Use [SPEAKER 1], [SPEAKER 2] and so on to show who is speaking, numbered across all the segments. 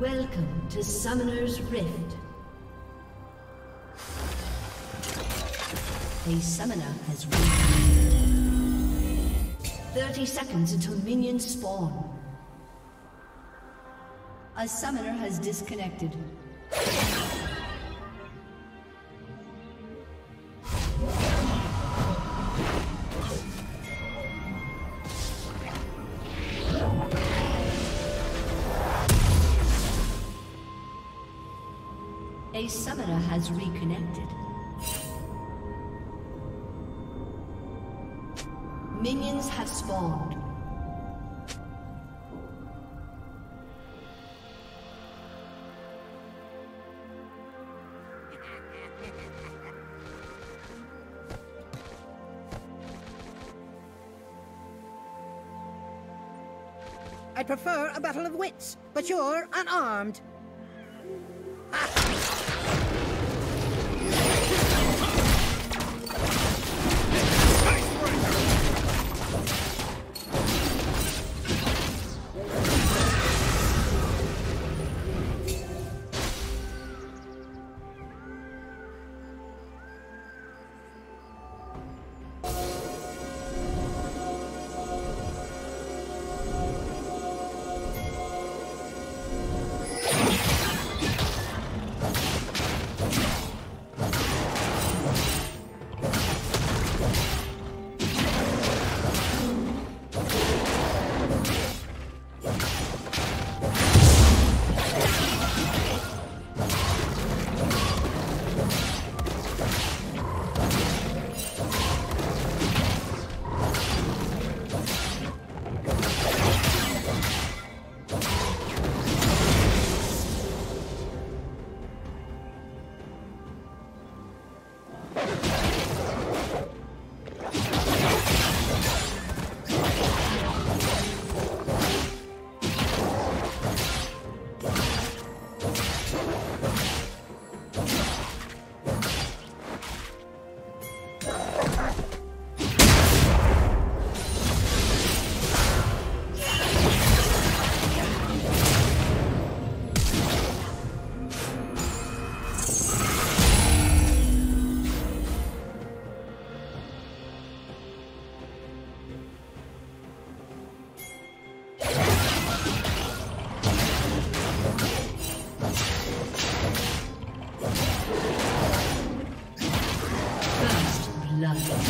[SPEAKER 1] Welcome to Summoner's Rift. A summoner has reached. 30 seconds until minions spawn. A summoner has disconnected. Has reconnected. Minions have spawned.
[SPEAKER 2] I'd prefer a battle of wits, but you're unarmed.
[SPEAKER 1] First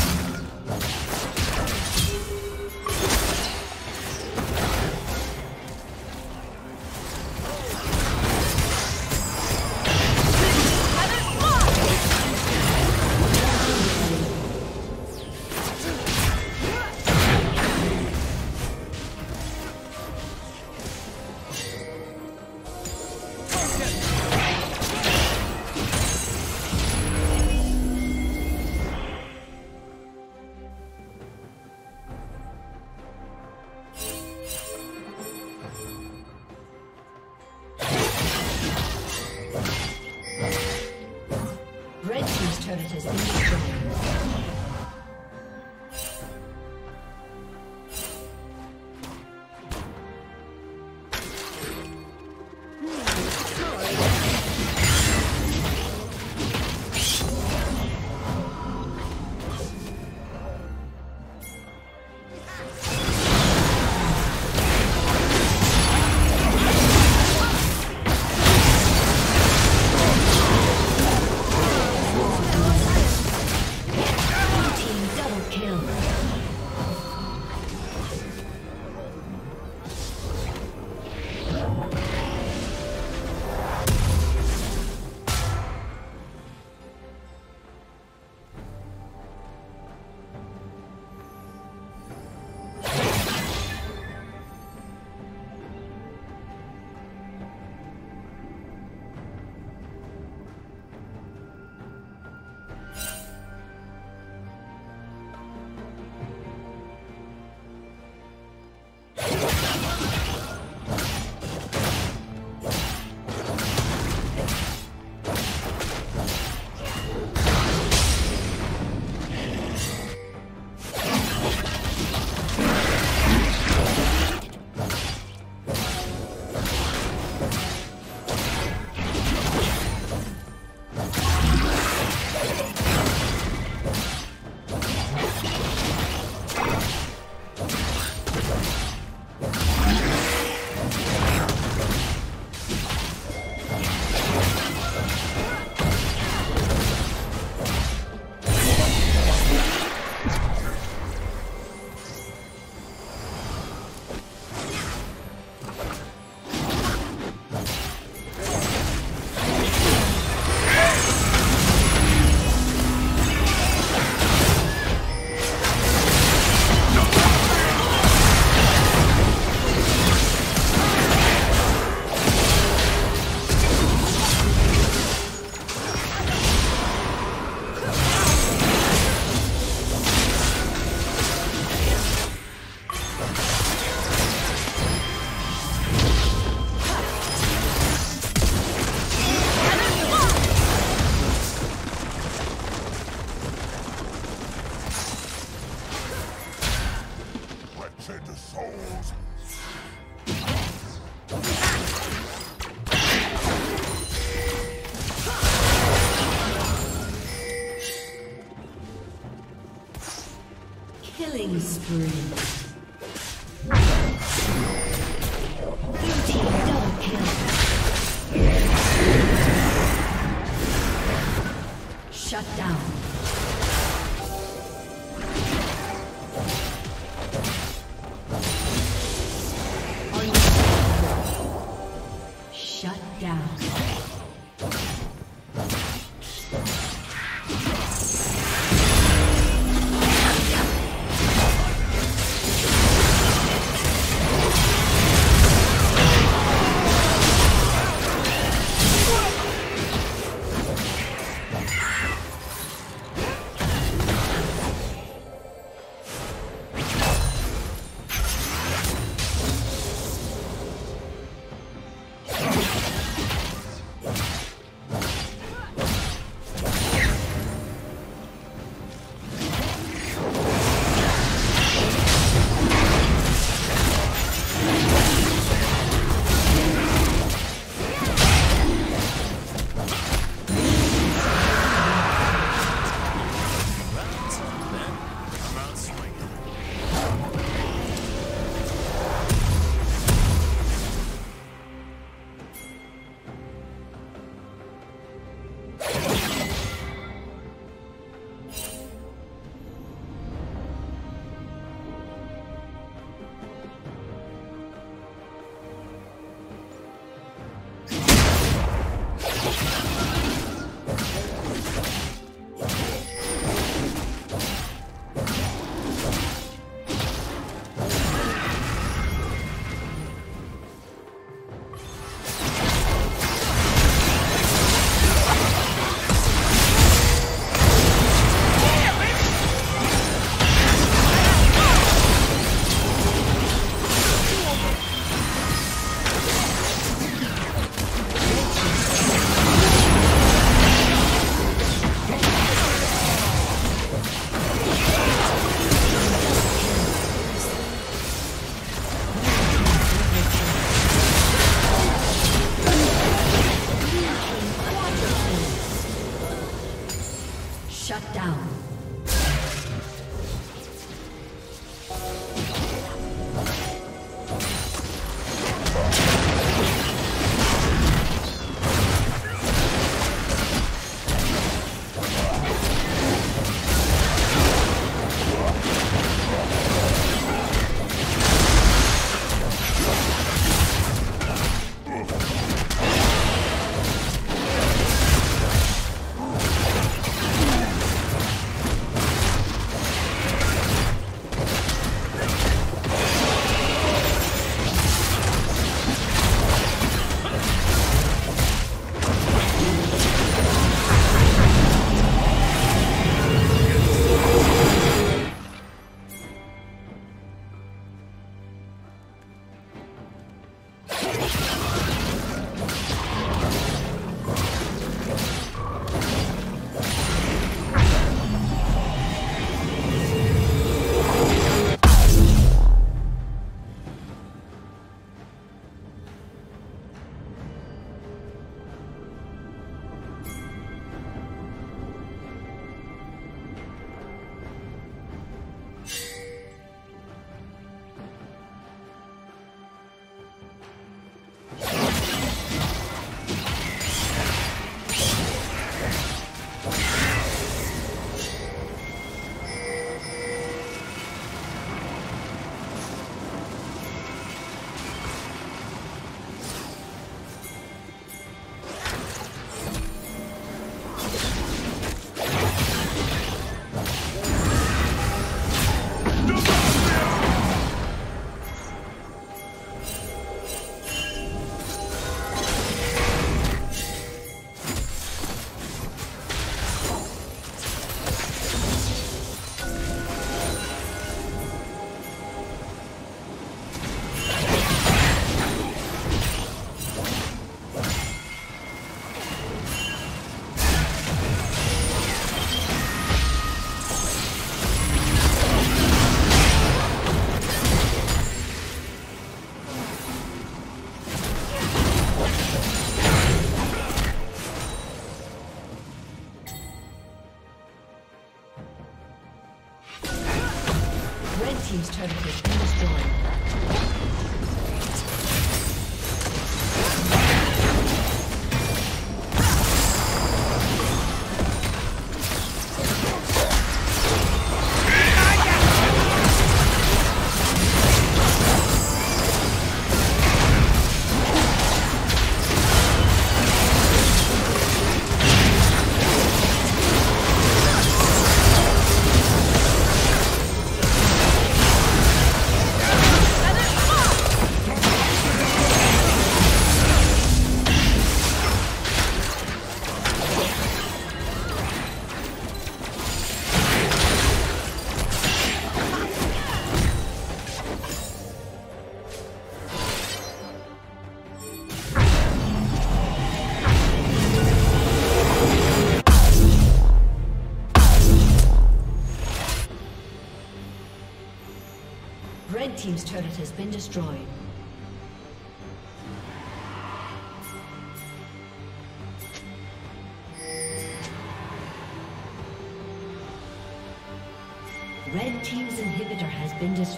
[SPEAKER 1] Shut down.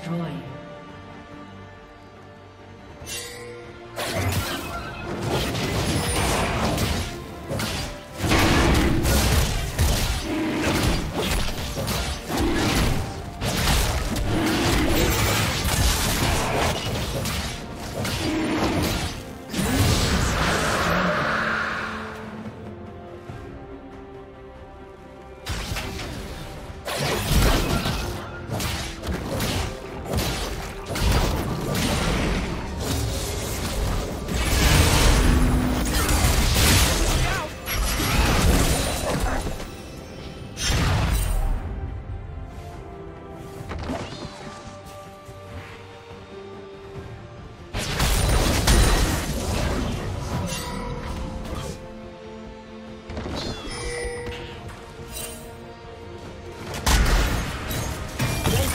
[SPEAKER 1] Destroyed.